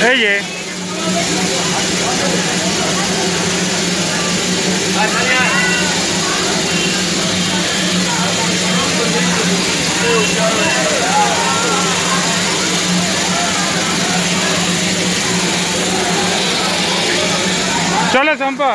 है ये चलो चंपा